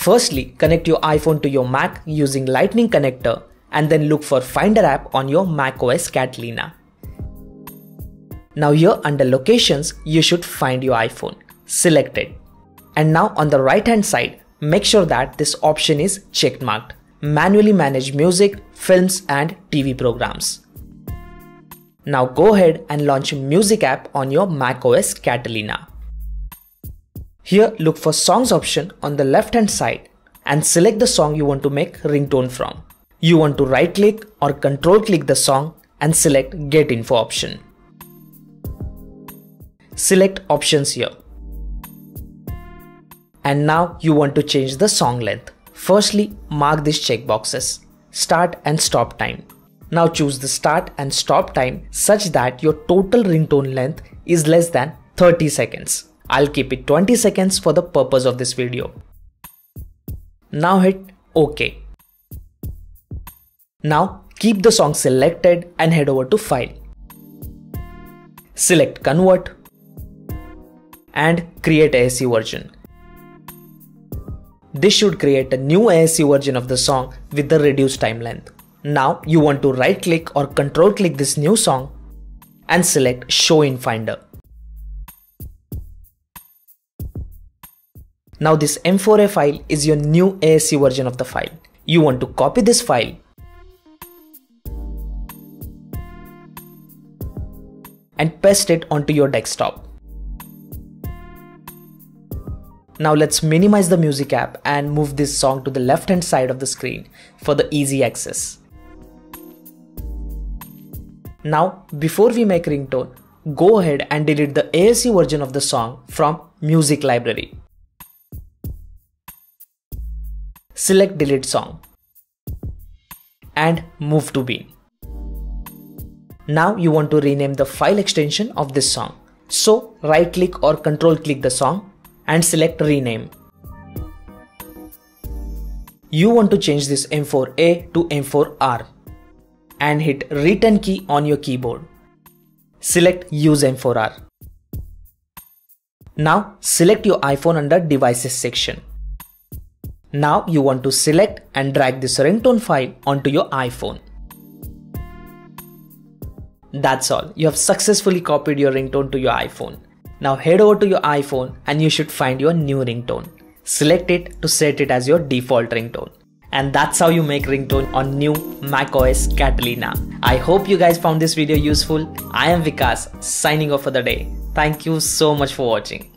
Firstly, connect your iPhone to your Mac using lightning connector and then look for Finder app on your macOS Catalina. Now here under locations, you should find your iPhone. Select it. And now on the right hand side, make sure that this option is checked marked. Manually manage music, films and TV programs. Now go ahead and launch Music app on your macOS Catalina. Here look for songs option on the left hand side and select the song you want to make ringtone from. You want to right click or control click the song and select get info option. Select options here. And now you want to change the song length. Firstly, mark these checkboxes. Start and stop time. Now choose the start and stop time such that your total ringtone length is less than 30 seconds. I'll keep it 20 seconds for the purpose of this video. Now hit OK. Now keep the song selected and head over to File. Select Convert and create AAC version. This should create a new AAC version of the song with the reduced time length. Now you want to right click or control click this new song and select show in finder. Now this M4A file is your new AAC version of the file. You want to copy this file and paste it onto your desktop. Now let's minimize the music app and move this song to the left hand side of the screen for the easy access. Now, before we make ringtone, go ahead and delete the AAC version of the song from music library. Select delete song and move to bin. Now you want to rename the file extension of this song. So right click or control click the song and select rename. You want to change this M4A to M4R and hit return key on your keyboard. Select use M4R. Now select your iPhone under devices section. Now you want to select and drag this ringtone file onto your iPhone. That's all. You have successfully copied your ringtone to your iPhone. Now head over to your iPhone and you should find your new ringtone. Select it to set it as your default ringtone. And that's how you make ringtone on new macOS Catalina. I hope you guys found this video useful. I am Vikas signing off for the day. Thank you so much for watching.